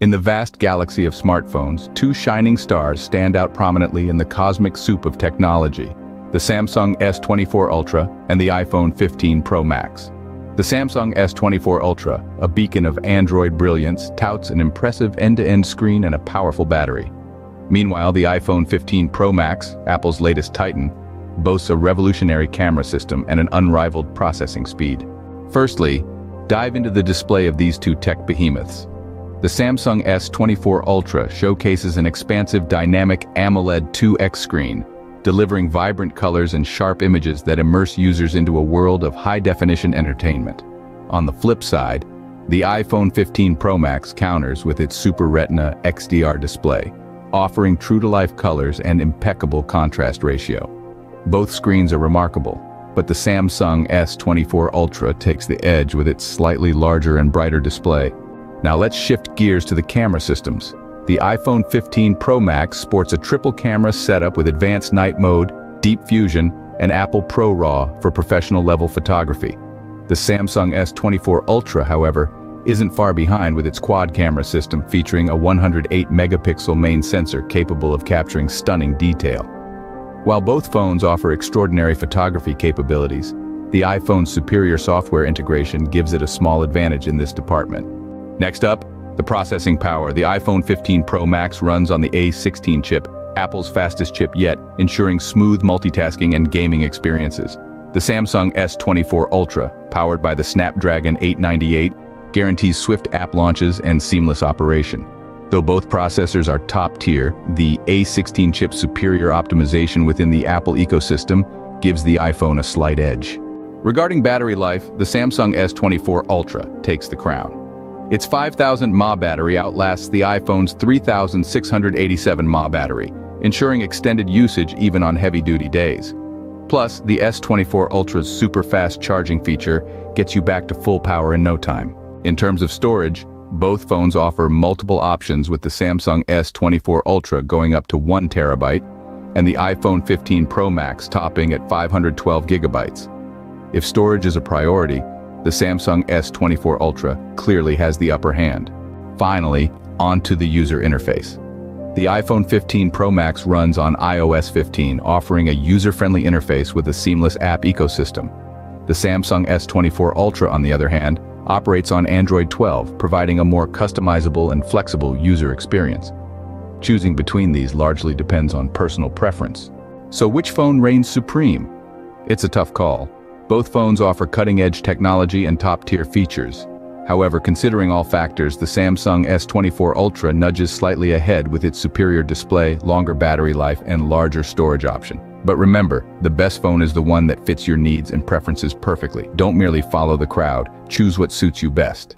In the vast galaxy of smartphones, two shining stars stand out prominently in the cosmic soup of technology, the Samsung S24 Ultra and the iPhone 15 Pro Max. The Samsung S24 Ultra, a beacon of Android brilliance, touts an impressive end-to-end screen and a powerful battery. Meanwhile, the iPhone 15 Pro Max, Apple's latest titan, boasts a revolutionary camera system and an unrivaled processing speed. Firstly, dive into the display of these two tech behemoths. The Samsung S24 Ultra showcases an expansive dynamic AMOLED 2X screen, delivering vibrant colors and sharp images that immerse users into a world of high-definition entertainment. On the flip side, the iPhone 15 Pro Max counters with its Super Retina XDR display, offering true-to-life colors and impeccable contrast ratio. Both screens are remarkable, but the Samsung S24 Ultra takes the edge with its slightly larger and brighter display, now let's shift gears to the camera systems. The iPhone 15 Pro Max sports a triple camera setup with advanced night mode, deep fusion, and Apple ProRAW for professional level photography. The Samsung S24 Ultra, however, isn't far behind with its quad camera system featuring a 108 megapixel main sensor capable of capturing stunning detail. While both phones offer extraordinary photography capabilities, the iPhone's superior software integration gives it a small advantage in this department. Next up, the processing power. The iPhone 15 Pro Max runs on the A16 chip, Apple's fastest chip yet, ensuring smooth multitasking and gaming experiences. The Samsung S24 Ultra, powered by the Snapdragon 898, guarantees swift app launches and seamless operation. Though both processors are top tier, the A16 chip's superior optimization within the Apple ecosystem gives the iPhone a slight edge. Regarding battery life, the Samsung S24 Ultra takes the crown. Its 5000 mAh battery outlasts the iPhone's 3687 mAh battery, ensuring extended usage even on heavy-duty days. Plus, the S24 Ultra's super-fast charging feature gets you back to full power in no time. In terms of storage, both phones offer multiple options with the Samsung S24 Ultra going up to 1 terabyte and the iPhone 15 Pro Max topping at 512 gigabytes. If storage is a priority, the Samsung S24 Ultra clearly has the upper hand. Finally, onto the user interface. The iPhone 15 Pro Max runs on iOS 15, offering a user-friendly interface with a seamless app ecosystem. The Samsung S24 Ultra, on the other hand, operates on Android 12, providing a more customizable and flexible user experience. Choosing between these largely depends on personal preference. So which phone reigns supreme? It's a tough call. Both phones offer cutting-edge technology and top-tier features. However, considering all factors, the Samsung S24 Ultra nudges slightly ahead with its superior display, longer battery life, and larger storage option. But remember, the best phone is the one that fits your needs and preferences perfectly. Don't merely follow the crowd, choose what suits you best.